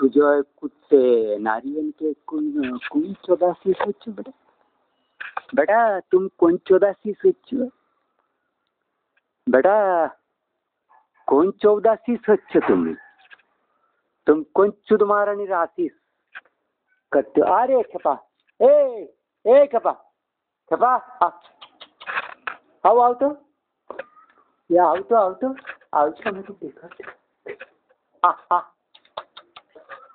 सुजय कुत्ते नारियल के कुन कुन चौदासी सोचो बेटा बेटा, तुम कौन चौदासी सोचो बेटा, कौन चौदासी सोचो तुम्हें तुम? कौन चुद महारानी राशि करते अरे खपा, ए ए खपा खपा आओ आओ तो। या, आओ तो आओ तो। आओ तो मैं तो देखा। आ आ।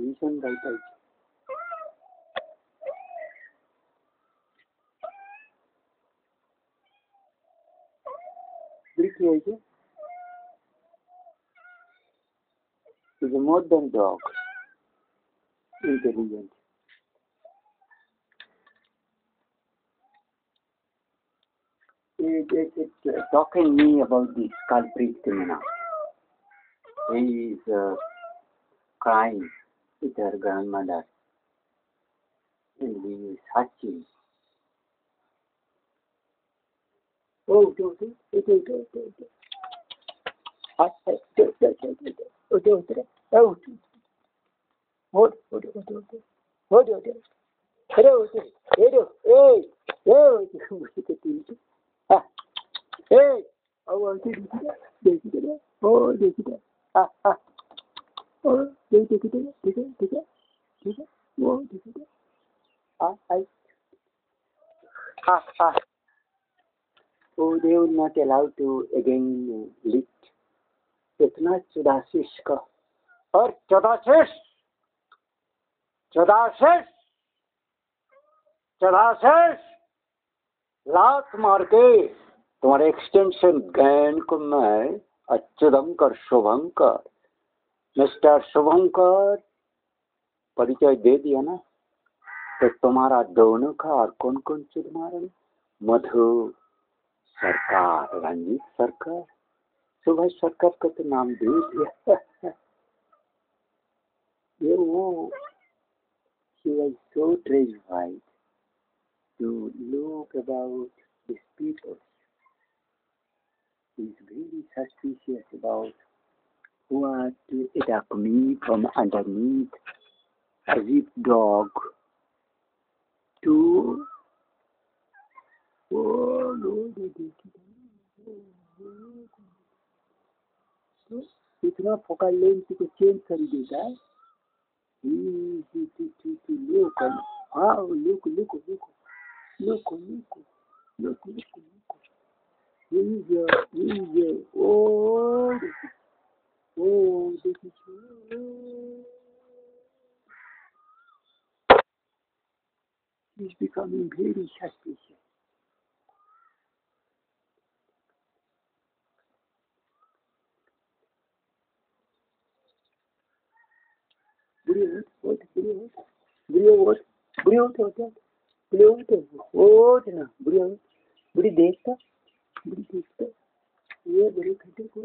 भीषण writer brick is a more than dog. Intelligent. It, it, it uh, talking me about this culprit criminal. He is uh, crying. to their grandmother in these hutches. Oh, do do do do do do do. Hut hut do do do do do. Oh, do do oh do. What what what what what what what Hello, hello, hey, hey, ah, hey, oh, oh, oh, oh, oh, oh, oh, oh, ठीक ठीक ठीक है ठीक है ठीक है ठीक है वो ठीक है हाँ हाँ हाँ इतना चौदाशीष का। और चौदाशीष चौदाशीष चौदाशीष लात मार के तुम्हारे एक्सटेंशन गैन को मैं अच्छुदम कर शुभंकर। मिस्टर शुभंकर, परिचय दे दिया ना? तो तुम्हारा दोनों का और कौन कौन चुद मारे? मधु सरकार, रंजीत सरकार। सुभाष सरकार का तो नाम दे दिया। ये वो, he was so terrified to look about his people. He's very suspicious about what to attack me from underneath as if dog to oh तो इतना फोकल लेंस को चेंज कर देता है look, ah, look, look, look, look, look, look, look, look. Easier, easier. Oh, oh, this. He's becoming very suspicious. Brilliant, what, brilliant, brilliant, what, brilliant, what, brilliant, what, ना, brilliant, बड़ी देखता, बड़ी देखता, ये बड़ी खटे को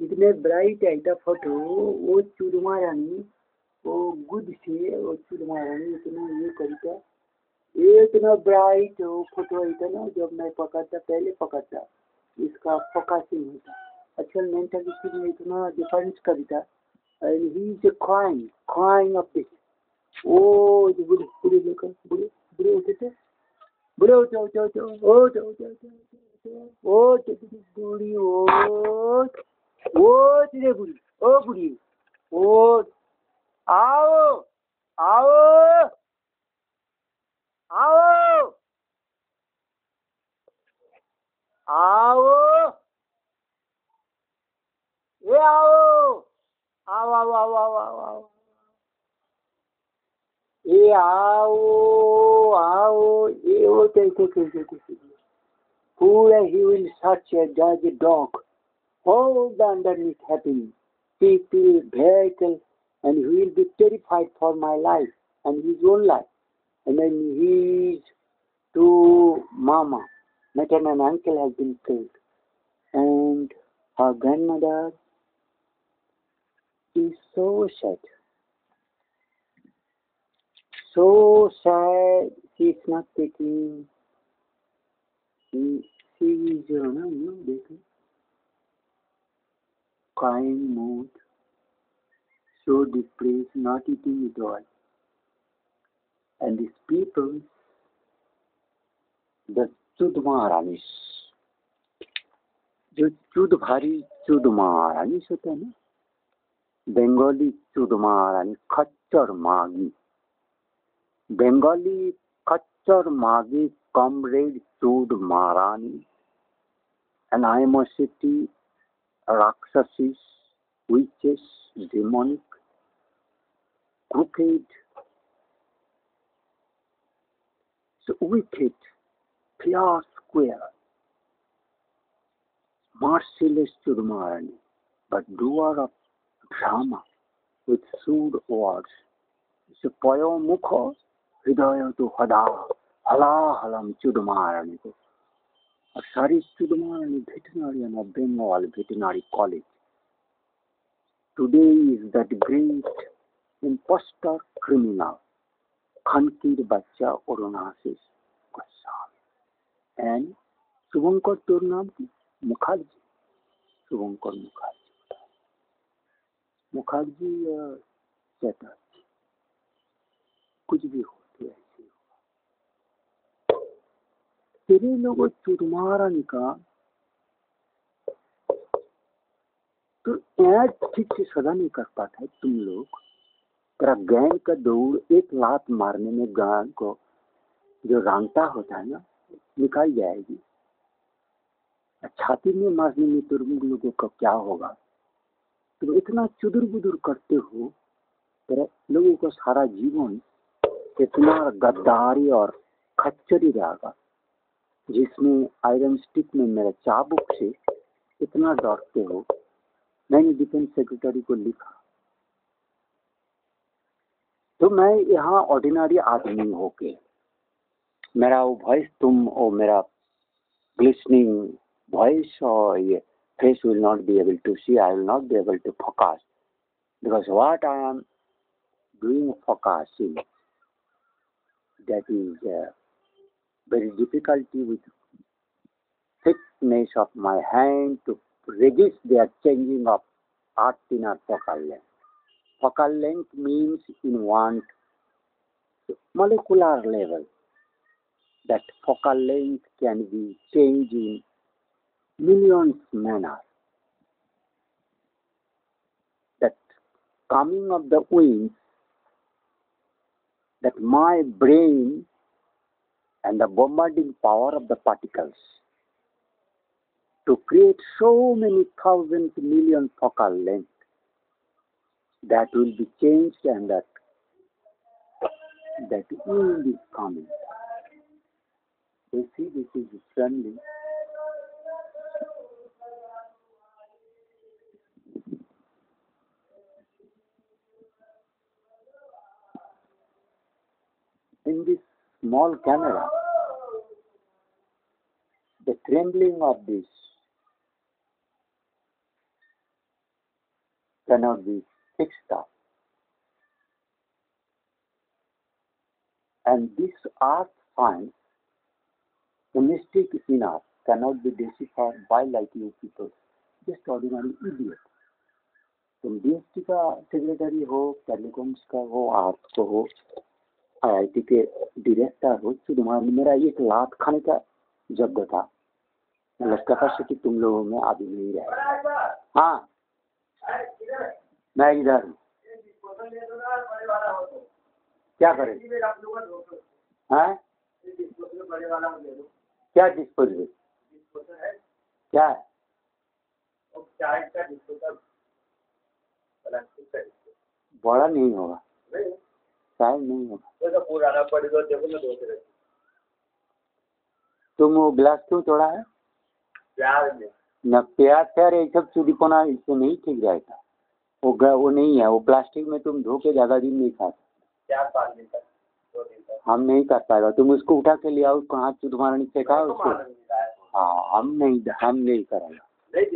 इतने ब्राइट है इतना फ़ोटो, वो चुरमा रानी, वो गुड से, वो चुरमा रानी इतना ये करता, इतना ब्राइट वो फ़ोटो इतना जब मैं पकड़ता पहले पकड़ता इसका फोकसिंग होता। actual mentality में इतना डिफरेंस करता and he is crying crying of this oh जो बुढ़े बुढ़े लोग बुढ़े बुढ़े होते थे। बुढ़े होते होते होते होते होते होते ओ बुढ़ी ओ ओ तेरे बुढ़ी ओ बुढ़ी ओ आओ आओ आओ आओ ये आओ आओ आओ आओ आओ आओ आओ ये आओ आओ ये वो कैसे कैसे कैसे where he will search as a dog, all the underneath happening, people, vehicle, and he will be terrified for my life and his own life. And then his two mama, maternal uncle has been killed. And her grandmother is so sad. So sad, she's not taking, she, she is, you know, know, baby, crying mood, so depressed, not eating at all. And these people, the चुद महारानीस जो चुद भारी चुद महारानीस होता है ना बंगाली चुद महारानी खच्चर मागी Bengali After magi, comrade stood Maharani, an animosity, Raksasis, witches, demonic, crooked, the wicked, pure square, merciless to the Maharani, but doer of drama with shrewd words. It's a mukha. हृदय तो हदा हला हलम चुदमारणी को और सारी चुदमारणी भेटनारी and Bengal भेटनारी college today is that great impostor criminal खनकीर बच्चा Arunashish Goswami and शुभंकर तोर नाम की मुखर्जी शुभंकर मुखर्जी मुखर्जी चैटर्जी कुछ भी हो। चुरमारन का तो ऐड ठीक से सदा नहीं कर पाता है तुम लोग। गैंग का दौड़ एक लात मारने में गाय को जो रांगता होता है ना, निकाल जाएगी। छाती में मारने में तुम लोगों का क्या होगा? तुम इतना चुदुर बुदुर करते हो तेरा लोगों का सारा जीवन इतना गद्दारी और खच्चरी रहेगा जिसमें आयरन स्टिक में मेरे चाबुक से इतना डरते हो मैंने डिफेंस सेक्रेटरी को लिखा। तो मैं यहाँ ऑर्डिनरी आदमी होके मेरा वो वॉइस तुम और मेरा ग्लिसनिंग वॉइस और ये face will not be able to see I will not be able to focus what I am doing focusing that is uh, very difficulty with thickness of my hand to resist their changing of art in our focal length. Focal length means in one molecular level that focal length can be changed in millions manner. That coming of the winds, that my brain and the bombarding power of the particles to create so many thousands, million focal length that will be changed and that that wind is coming. You see, this is friendly. In this small camera, the trembling of this cannot be fixed up. And this art science, the mystic in us, cannot be deciphered by like you people, just ordinary idiot. तुम DST का secretary हो telecoms का हो art को हो IIT के director हो तुम्हारा मेरा एक लात खाने का जग था। लगता था कि तुम लोगों में अभी नहीं रहे हाँ। मैं इधर हूँ। क्या करें? हैं? क्या डिस्पोजल क्या? है बड़ा नहीं होगा। शायद नहीं होगा तुम वो गिलास क्यों तोड़ा है? प्याज में। न प्याज प्यार ये सब चूड़ीपना इससे नहीं ठीक जाएगा वो वो नहीं है वो प्लास्टिक में तुम धो के ज़्यादा दिन नहीं खा सकते। हम नहीं कर पाएगा। तुम उसको उठा के ले आओ कहाँ चूड़ मारनी सिखाओ तो उसको नहीं है हाँ हम नहीं हम नहीं करेंगे। नहीं